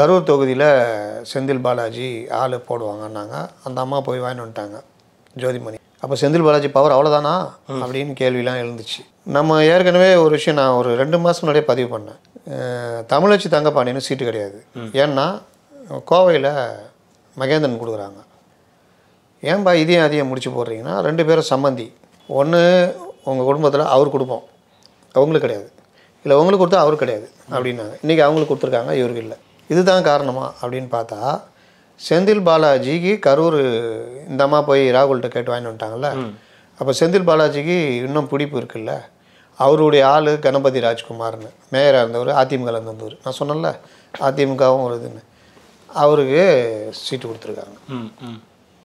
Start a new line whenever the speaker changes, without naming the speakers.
கரூர் தொகுதியில் செந்தில் பாலாஜி ஆள் போடுவாங்கன்னாங்க. அந்த அம்மா போய் வாங்கிட்டு வந்துட்டாங்க ஜோதிமணி. அப்போ செந்தில் பாலாஜி பவர் அவ்வளோதானா அப்படின்னு கேள்விலாம் எழுந்துச்சு. நம்ம ஏற்கனவே ஒரு விஷயம் நான் ஒரு ரெண்டு மாதம் முன்னாடியே பதிவு பண்ணேன். தமிழச்சி தங்கப்பாண்டின்னு சீட்டு கிடையாது. ஏன்னா கோவையில் மகேந்திரன் கொடுக்குறாங்க. ஏன்பா இதையும் அதையும் முடிச்சு போடுறீங்கன்னா ரெண்டு பேரும் சம்மந்தி. ஒன்று உங்கள் குடும்பத்தில் அவர் கொடுப்போம். அவங்களுக்கு கிடையாது. இல்லை உங்களுக்கு கொடுத்தா அவருக்கு கிடையாது. அப்படின்னாங்க. இன்றைக்கி அவங்களுக்கு கொடுத்துருக்காங்க இவருக்கு இல்லை. இதுதான் காரணமா அப்படின்னு பார்த்தா செந்தில் பாலாஜிக்கு கரூர் இந்த அம்மா போய் ராகுல்கிட்ட கேட்டு வாங்கிட்டு வந்துட்டாங்கல்ல? அப்போ செந்தில் பாலாஜிக்கு இன்னும் பிடிப்பு இருக்குல்ல? அவருடைய ஆள் கணபதி ராஜ்குமார்னு மேயராக இருந்தவர் அதிமுகவில் இருந்தவர் நான் சொன்னேன்ல அதிமுகவும் ஒரு இதுன்னு. அவருக்கு சீட்டு கொடுத்துருக்காங்க.